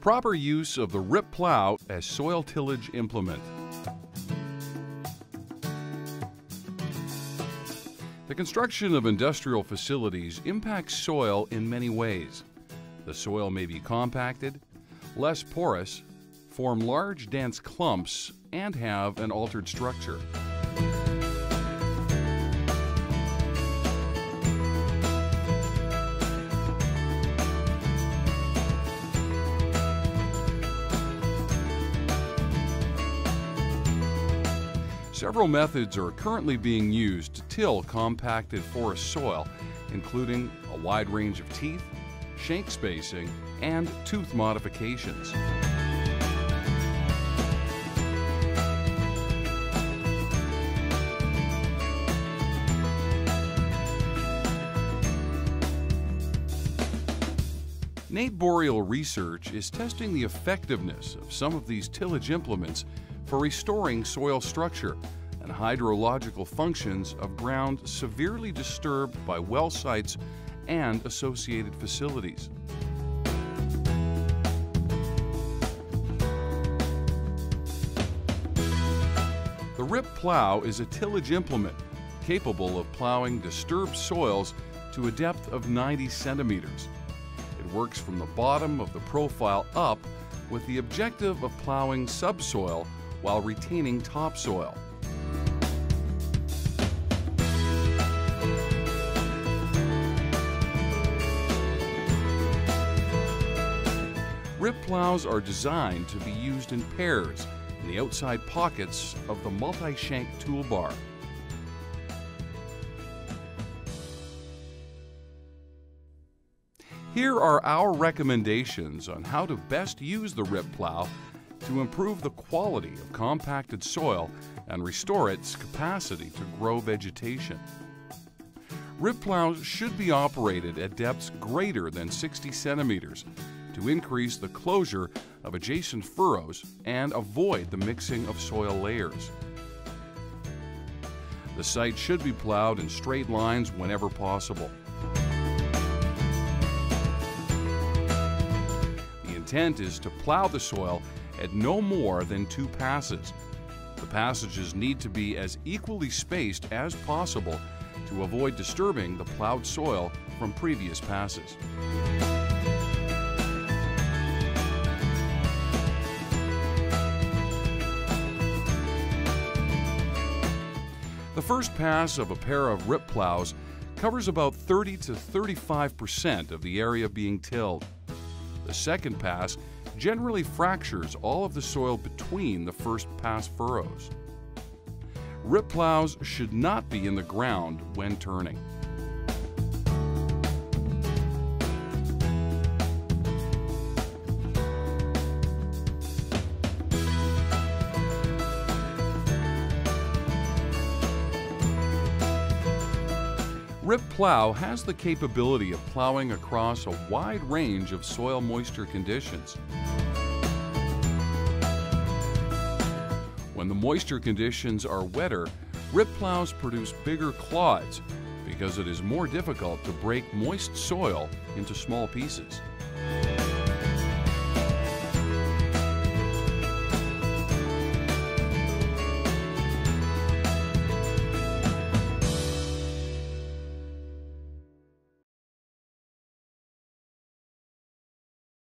Proper use of the rip plow as soil tillage implement. The construction of industrial facilities impacts soil in many ways. The soil may be compacted, less porous, form large dense clumps, and have an altered structure. Several methods are currently being used to till compacted forest soil, including a wide range of teeth, shank spacing, and tooth modifications. NAIT Boreal Research is testing the effectiveness of some of these tillage implements for restoring soil structure and hydrological functions of ground severely disturbed by well sites and associated facilities. The RIP plow is a tillage implement capable of plowing disturbed soils to a depth of 90 centimeters. It works from the bottom of the profile up with the objective of plowing subsoil while retaining topsoil. Rip plows are designed to be used in pairs in the outside pockets of the multi-shank toolbar. Here are our recommendations on how to best use the rip plow to improve the quality of compacted soil and restore its capacity to grow vegetation. Rip plows should be operated at depths greater than 60 centimeters to increase the closure of adjacent furrows and avoid the mixing of soil layers. The site should be plowed in straight lines whenever possible. The intent is to plow the soil at no more than two passes. The passages need to be as equally spaced as possible to avoid disturbing the plowed soil from previous passes. The first pass of a pair of rip plows covers about 30 to 35 percent of the area being tilled. The second pass generally fractures all of the soil between the first pass furrows. Rip plows should not be in the ground when turning. Rip Plow has the capability of plowing across a wide range of soil moisture conditions. When the moisture conditions are wetter, rip plows produce bigger clods because it is more difficult to break moist soil into small pieces.